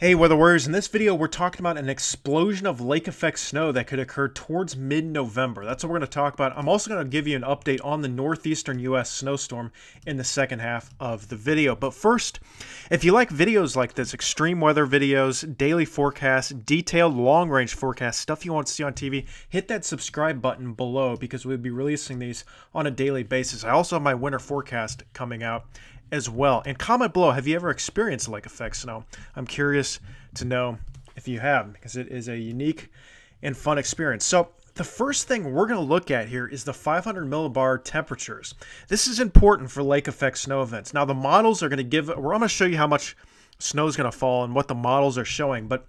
Hey Weather Warriors, in this video we're talking about an explosion of lake effect snow that could occur towards mid-November. That's what we're going to talk about. I'm also going to give you an update on the northeastern U.S. snowstorm in the second half of the video. But first, if you like videos like this, extreme weather videos, daily forecasts, detailed long-range forecasts, stuff you want to see on TV, hit that subscribe button below because we'll be releasing these on a daily basis. I also have my winter forecast coming out as well. And comment below, have you ever experienced lake effect snow? I'm curious to know if you have because it is a unique and fun experience. So the first thing we're going to look at here is the 500 millibar temperatures. This is important for lake effect snow events. Now the models are going to give, we're going to show you how much snow is going to fall and what the models are showing, but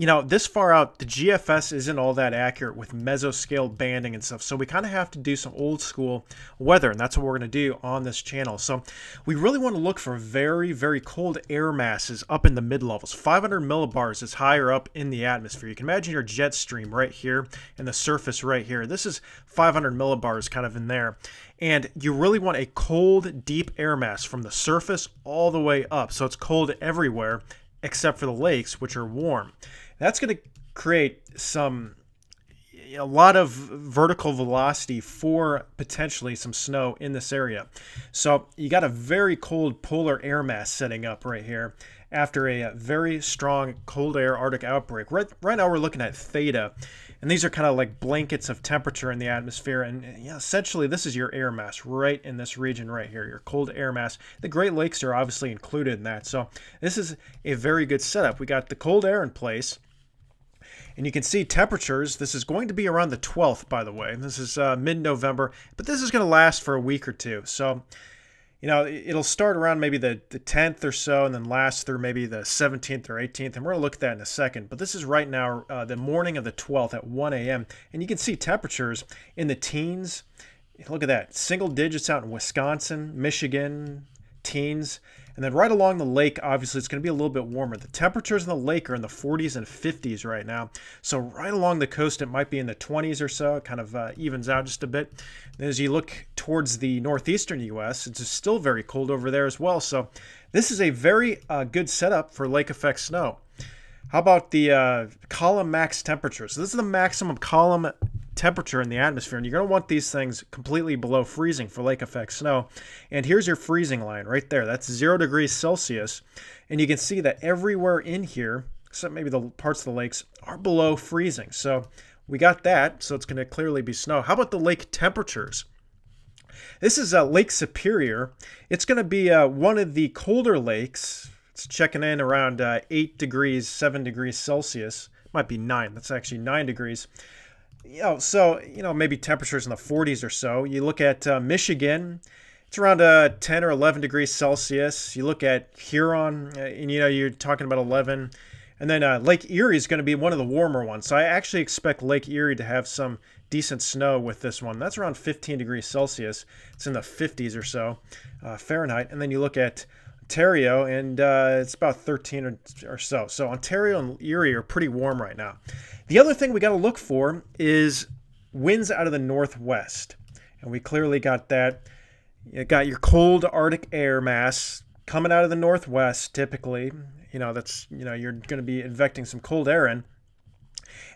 you know, this far out, the GFS isn't all that accurate with mesoscale banding and stuff. So we kind of have to do some old school weather, and that's what we're going to do on this channel. So we really want to look for very, very cold air masses up in the mid levels. 500 millibars is higher up in the atmosphere. You can imagine your jet stream right here and the surface right here. This is 500 millibars kind of in there. And you really want a cold, deep air mass from the surface all the way up. So it's cold everywhere except for the lakes, which are warm. That's going to create some a lot of vertical velocity for potentially some snow in this area. So you got a very cold polar air mass setting up right here after a very strong cold air Arctic outbreak. Right, right now we're looking at theta, and these are kind of like blankets of temperature in the atmosphere. And yeah, essentially this is your air mass right in this region right here, your cold air mass. The Great Lakes are obviously included in that. So this is a very good setup. We got the cold air in place. And you can see temperatures. This is going to be around the 12th, by the way. This is uh, mid-November, but this is going to last for a week or two. So you know, it'll start around maybe the, the 10th or so and then last through maybe the 17th or 18th. And we're going to look at that in a second. But this is right now uh, the morning of the 12th at 1 a.m. And you can see temperatures in the teens. Look at that. Single digits out in Wisconsin, Michigan, teens. And then right along the lake, obviously, it's going to be a little bit warmer. The temperatures in the lake are in the 40s and 50s right now. So right along the coast, it might be in the 20s or so. It kind of uh, evens out just a bit. And as you look towards the northeastern U.S., it's still very cold over there as well. So this is a very uh, good setup for lake effect snow. How about the uh, column max temperature? So this is the maximum column temperature in the atmosphere, and you're going to want these things completely below freezing for lake effect snow. And here's your freezing line right there. That's zero degrees Celsius. And you can see that everywhere in here, except maybe the parts of the lakes, are below freezing. So we got that, so it's going to clearly be snow. How about the lake temperatures? This is uh, Lake Superior. It's going to be uh, one of the colder lakes. It's checking in around uh, 8 degrees, 7 degrees Celsius. Might be 9. That's actually 9 degrees you know, so you know maybe temperatures in the 40s or so. You look at uh, Michigan, it's around uh, 10 or 11 degrees Celsius. You look at Huron, uh, and you know you're talking about 11. And then uh, Lake Erie is going to be one of the warmer ones. So I actually expect Lake Erie to have some decent snow with this one. That's around 15 degrees Celsius. It's in the 50s or so uh, Fahrenheit. And then you look at Ontario, and uh, it's about 13 or, or, so. So Ontario and Erie are pretty warm right now. The other thing we got to look for is winds out of the northwest, and we clearly got that. You got your cold Arctic air mass coming out of the northwest. Typically, you know that's you know you're going to be infecting some cold air in,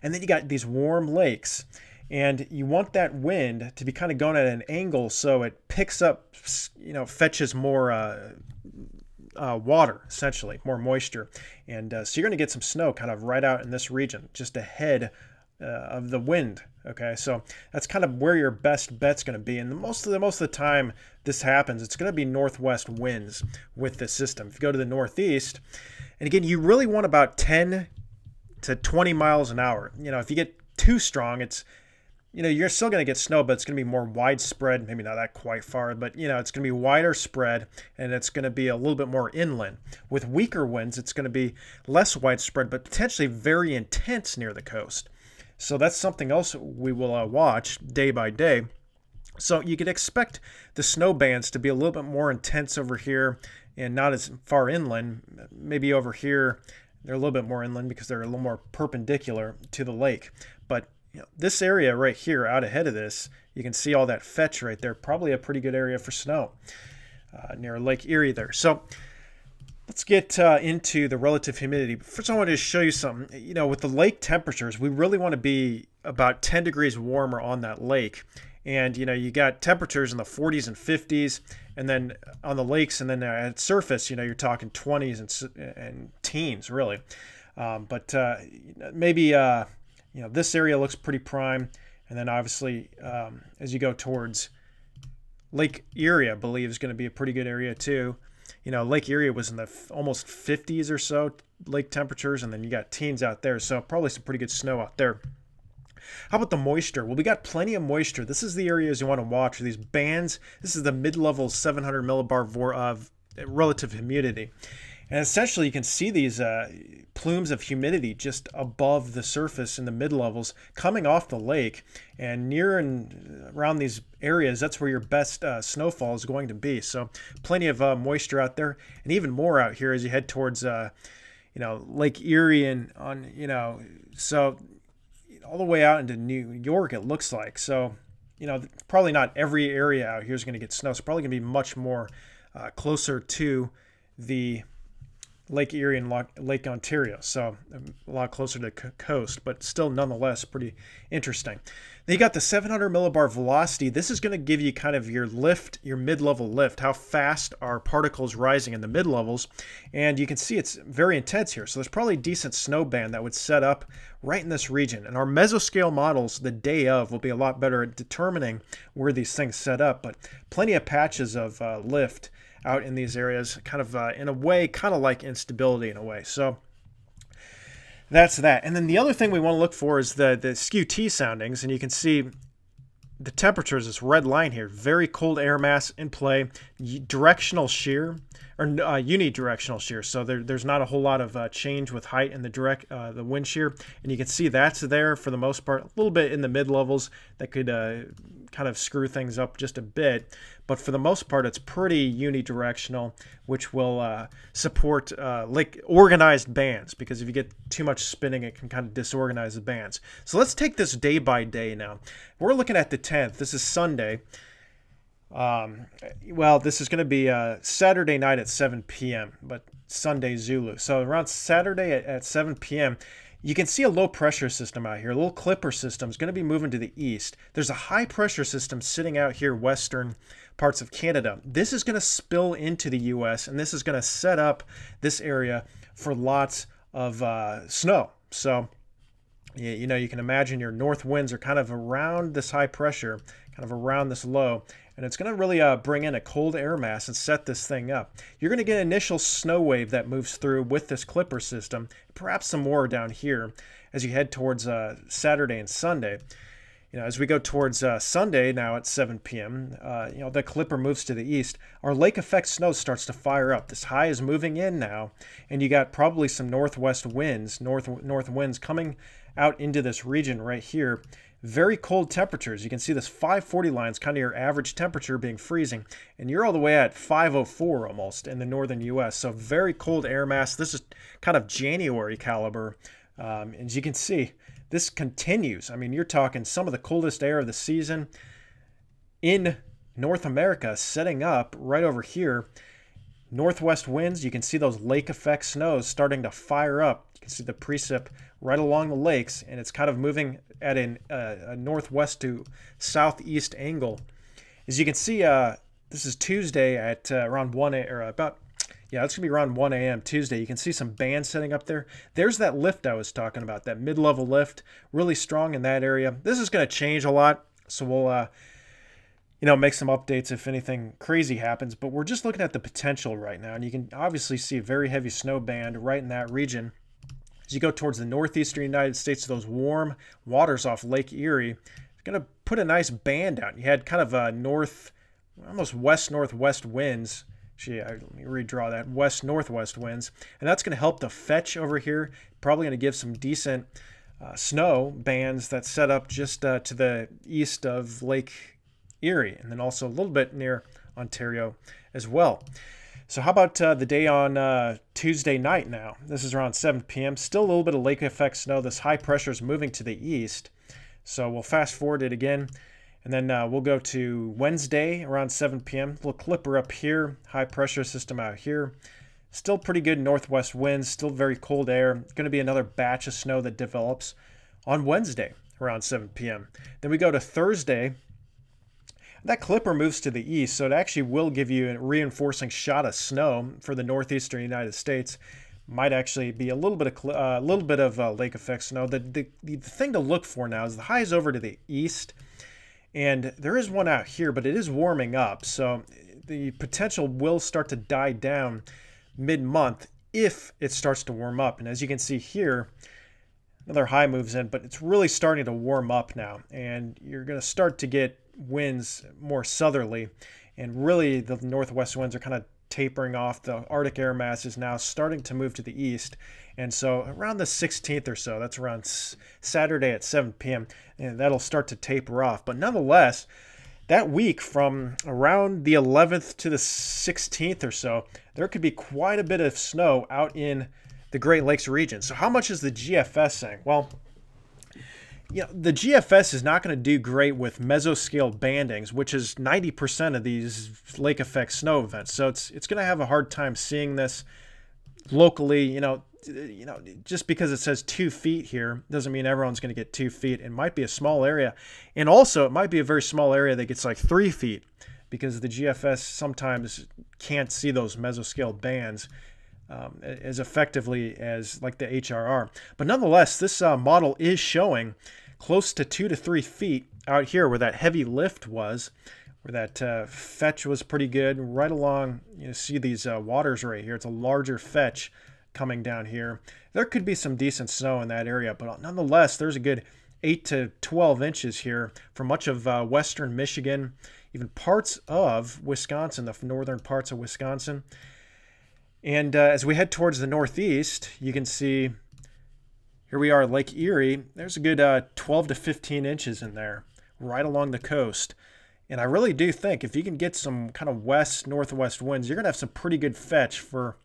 and then you got these warm lakes and you want that wind to be kind of going at an angle so it picks up you know fetches more uh, uh, water, essentially, more moisture. And uh, so you're going to get some snow kind of right out in this region, just ahead uh, of the wind. Okay, so that's kind of where your best bet's going to be. And most of the most of the time this happens, it's going to be northwest winds with this system. If you go to the northeast, and again, you really want about 10 to 20 miles an hour. You know, if you get too strong, it's you know, you're still going to get snow, but it's going to be more widespread. Maybe not that quite far, but you know, it's going to be wider spread and it's going to be a little bit more inland. With weaker winds, it's going to be less widespread, but potentially very intense near the coast. So that's something else we will uh, watch day by day. So you could expect the snow bands to be a little bit more intense over here and not as far inland. Maybe over here, they're a little bit more inland because they're a little more perpendicular to the lake. You know, this area right here out ahead of this, you can see all that fetch right there. Probably a pretty good area for snow uh, near Lake Erie there. So Let's get uh, into the relative humidity. First, I wanted to show you something. You know, with the lake temperatures, we really want to be about 10 degrees warmer on that lake. And, you know, you got temperatures in the 40s and 50s, and then on the lakes, and then at surface, you know, you're talking 20s and, and teens, really. Um, but uh, maybe, uh, you know, this area looks pretty prime. And then obviously, um, as you go towards Lake Erie, I believe, is going to be a pretty good area too you know, Lake Erie was in the almost 50s or so lake temperatures, and then you got teens out there, so probably some pretty good snow out there. How about the moisture? Well, we got plenty of moisture. This is the areas you want to watch. These bands. This is the mid-level 700 millibar of relative humidity. And essentially, you can see these uh, plumes of humidity just above the surface in the mid levels coming off the lake. And near and around these areas, that's where your best uh, snowfall is going to be. So, plenty of uh, moisture out there, and even more out here as you head towards, uh, you know, Lake Erie and on, you know, so all the way out into New York, it looks like. So, you know, probably not every area out here is going to get snow. It's probably going to be much more uh, closer to the Lake Erie and Lake Ontario, so a lot closer to the coast, but still nonetheless pretty interesting. Then you got the 700 millibar velocity. This is going to give you kind of your lift, your mid-level lift, how fast are particles rising in the mid-levels. And you can see it's very intense here. So there's probably a decent snow band that would set up right in this region. And our mesoscale models the day of will be a lot better at determining where these things set up, but plenty of patches of uh, lift out in these areas, kind of uh, in a way, kind of like instability in a way. So that's that. And then the other thing we want to look for is the, the skew T soundings. And you can see the temperatures, this red line here, very cold air mass in play, directional shear or uh, unidirectional shear. So there, there's not a whole lot of uh, change with height in the direct uh, the wind shear, and you can see that's there for the most part. A little bit in the mid levels that could uh, kind of screw things up just a bit, but for the most part, it's pretty unidirectional, which will uh, support uh, like organized bands. Because if you get too much spinning, it can kind of disorganize the bands. So let's take this day by day now. We're looking at the 10th. This is Sunday. Um, well, this is going to be uh, Saturday night at 7 p.m., but Sunday Zulu. So around Saturday at, at 7 p.m., you can see a low pressure system out here. A little clipper system is going to be moving to the east. There's a high pressure system sitting out here western parts of Canada. This is going to spill into the U.S. and this is going to set up this area for lots of uh, snow. So, you know, you can imagine your north winds are kind of around this high pressure, kind of around this low, and it's going to really uh, bring in a cold air mass and set this thing up. You're going to get an initial snow wave that moves through with this clipper system, perhaps some more down here as you head towards uh, Saturday and Sunday. You know, as we go towards uh, Sunday now at 7 p.m., uh, you know, the clipper moves to the east. Our lake effect snow starts to fire up. This high is moving in now, and you got probably some northwest winds, north north winds coming out into this region right here very cold temperatures. You can see this 540 line is kind of your average temperature being freezing, and you're all the way at 504 almost in the northern U.S. So very cold air mass. This is kind of January caliber. Um, as you can see, this continues. I mean, you're talking some of the coldest air of the season in North America setting up right over here. Northwest winds, you can see those lake effect snows starting to fire up. You can see the precip right along the lakes, and it's kind of moving at an, uh, a northwest to southeast angle. As you can see, uh, this is Tuesday at uh, around 1 a, or about yeah, it's gonna be around 1 a.m. Tuesday. You can see some bands setting up there. There's that lift I was talking about, that mid-level lift, really strong in that area. This is gonna change a lot, so we'll uh, you know, make some updates if anything crazy happens. But we're just looking at the potential right now, and you can obviously see a very heavy snow band right in that region. As you go towards the northeastern United States, those warm waters off Lake Erie, it's going to put a nice band out. You had kind of a north, almost west-northwest winds. Actually, let me redraw that. West-northwest winds. And that's going to help the fetch over here. Probably going to give some decent uh, snow bands that set up just uh, to the east of Lake Erie, and then also a little bit near Ontario as well. So how about uh, the day on uh, Tuesday night now? This is around 7 p.m. Still a little bit of lake effect snow. This high pressure is moving to the east. So we'll fast forward it again. And then uh, we'll go to Wednesday around 7 p.m. Little clipper up here. High pressure system out here. Still pretty good northwest winds, still very cold air. Going to be another batch of snow that develops on Wednesday around 7 p.m. Then we go to Thursday. That clipper moves to the east, so it actually will give you a reinforcing shot of snow for the northeastern United States. Might actually be a little bit of a uh, little bit of uh, lake effect snow. The, the the thing to look for now is the high is over to the east, and there is one out here, but it is warming up, so the potential will start to die down mid-month if it starts to warm up. And as you can see here, another high moves in, but it's really starting to warm up now. And you're going to start to get winds more southerly. And really, the northwest winds are kind of tapering off. The Arctic air mass is now starting to move to the east. And so around the 16th or so, that's around Saturday at 7 p.m., and eh, that'll start to taper off. But nonetheless, that week from around the 11th to the 16th or so, there could be quite a bit of snow out in the Great Lakes region. So how much is the GFS saying? Well, you know, the GFS is not going to do great with mesoscale bandings, which is 90% of these lake effect snow events. So it's it's going to have a hard time seeing this locally. You know, you know, just because it says two feet here doesn't mean everyone's going to get two feet. It might be a small area. And also, it might be a very small area that gets like three feet because the GFS sometimes can't see those mesoscale bands um, as effectively as like the HRR. But nonetheless, this uh, model is showing close to two to three feet out here where that heavy lift was where that uh, fetch was pretty good right along you see these uh, waters right here it's a larger fetch coming down here. There could be some decent snow in that area, but nonetheless, there's a good 8 to 12 inches here for much of uh, western Michigan, even parts of Wisconsin, the northern parts of Wisconsin. And uh, as we head towards the northeast, you can see here we are, Lake Erie. There's a good uh, 12 to 15 inches in there, right along the coast. And I really do think if you can get some kind of west northwest winds, you're going to have some pretty good fetch for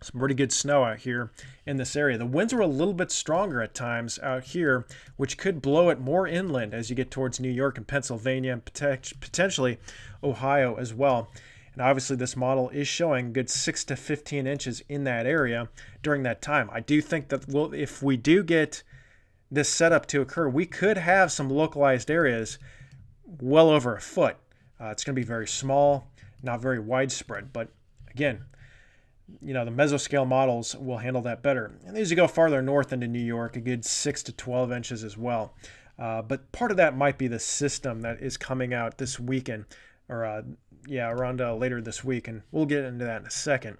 some pretty good snow out here in this area. The winds were a little bit stronger at times out here, which could blow it more inland as you get towards New York and Pennsylvania and potentially Ohio as well. And obviously this model is showing good 6 to 15 inches in that area during that time. I do think that we'll, if we do get this setup to occur, we could have some localized areas well over a foot. Uh, it's going to be very small, not very widespread, but again, you know, the mesoscale models will handle that better. And as you go farther north into New York, a good 6 to 12 inches as well. Uh, but part of that might be the system that is coming out this weekend, or uh, yeah, around uh, later this week, and we'll get into that in a second.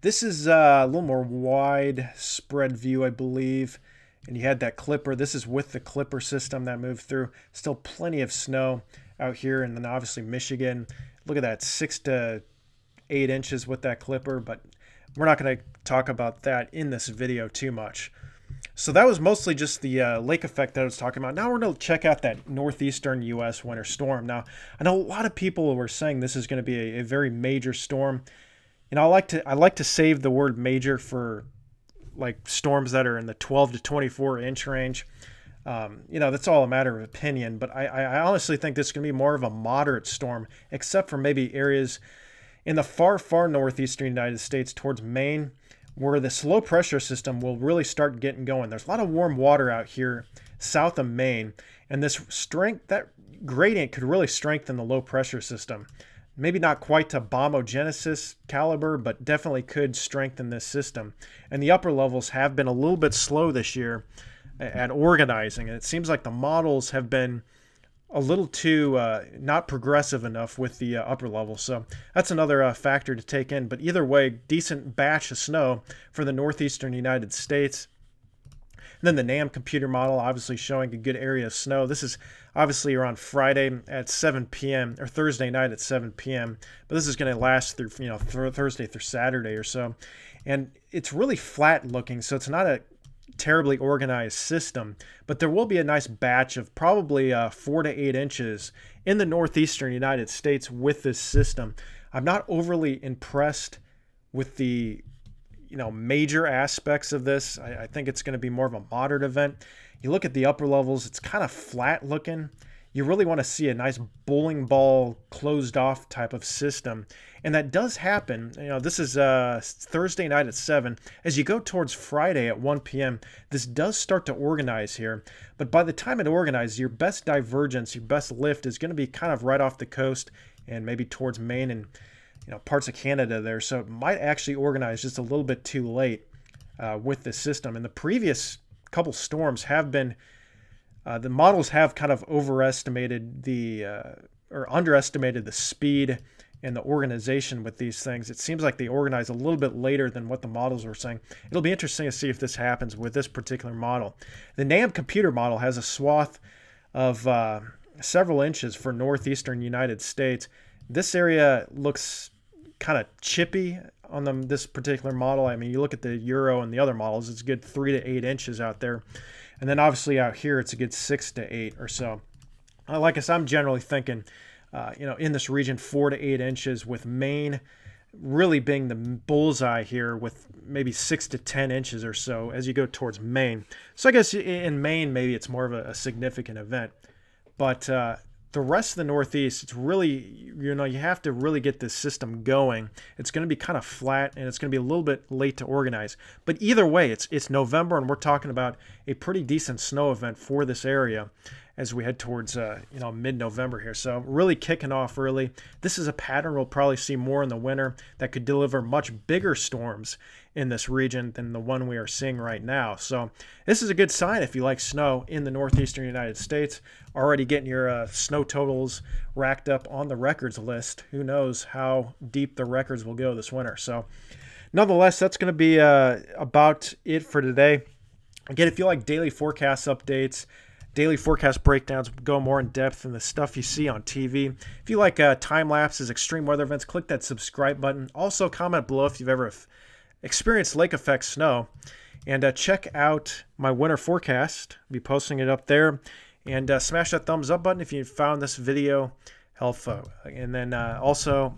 This is uh, a little more widespread view, I believe. And you had that clipper. This is with the clipper system that moved through. Still plenty of snow out here, and then obviously Michigan. Look at that, six to eight inches with that clipper, but we're not going to talk about that in this video too much. So that was mostly just the uh, lake effect that I was talking about. Now we're going to check out that northeastern U.S. winter storm. Now, I know a lot of people were saying this is going to be a, a very major storm. You know, I like to I like to save the word major for like storms that are in the 12 to 24 inch range. Um, you know, that's all a matter of opinion, but I, I honestly think this is going to be more of a moderate storm, except for maybe areas in the far, far northeastern United States towards Maine, where the low pressure system will really start getting going. There's a lot of warm water out here south of Maine, and this strength, that gradient could really strengthen the low pressure system. Maybe not quite to bombogenesis caliber, but definitely could strengthen this system. And the upper levels have been a little bit slow this year at organizing. And it seems like the models have been a little too uh, not progressive enough with the uh, upper level. So that's another uh, factor to take in. But either way, decent batch of snow for the northeastern United States. And then the NAM computer model obviously showing a good area of snow. This is obviously around Friday at 7 p.m. or Thursday night at 7 p.m. But this is going to last through you know th Thursday through Saturday or so. And it's really flat looking, so it's not a terribly organized system, but there will be a nice batch of probably uh, four to eight inches in the northeastern United States with this system. I'm not overly impressed with the you know major aspects of this. I, I think it's going to be more of a moderate event. You look at the upper levels; it's kind of flat looking. You really want to see a nice bowling ball closed off type of system. And that does happen. You know, this is uh, Thursday night at 7. As you go towards Friday at 1 p.m., this does start to organize here. But by the time it organizes, your best divergence, your best lift is going to be kind of right off the coast and maybe towards Maine and you know parts of Canada there. So it might actually organize just a little bit too late uh, with this system. And the previous couple storms have been uh, the models have kind of overestimated the uh, or underestimated the speed and the organization with these things. It seems like they organize a little bit later than what the models were saying. It'll be interesting to see if this happens with this particular model. The NAM computer model has a swath of uh, several inches for northeastern United States. This area looks kind of chippy on them, this particular model. I mean, you look at the Euro and the other models, it's good three to eight inches out there. And then obviously out here, it's a good six to eight or so. Uh, like I said, I'm generally thinking, uh, you know, in this region, four to eight inches with Maine really being the bullseye here with maybe six to 10 inches or so as you go towards Maine. So I guess in Maine, maybe it's more of a, a significant event. But uh, the rest of the Northeast, it's really, you know, you have to really get this system going. It's going to be kind of flat and it's going to be a little bit late to organize. But either way, it's it's November and we're talking about a pretty decent snow event for this area as we head towards uh, you know mid-November here. So really kicking off early. This is a pattern we'll probably see more in the winter that could deliver much bigger storms in this region than the one we are seeing right now. So this is a good sign if you like snow in the northeastern United States. Already getting your uh, snow totals racked up on the records list. Who knows how deep the records will go this winter. So nonetheless, that's going to be uh, about it for today. Again, if you like daily forecast updates, daily forecast breakdowns go more in depth than the stuff you see on TV. If you like uh, time lapses, extreme weather events, click that subscribe button. Also, comment below if you've ever experienced lake effect snow. And uh, check out my winter forecast. I'll be posting it up there. And uh, smash that thumbs up button if you found this video helpful. And then uh, also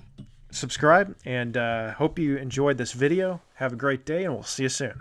subscribe and uh, hope you enjoyed this video. Have a great day, and we'll see you soon.